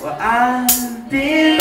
Well, I've been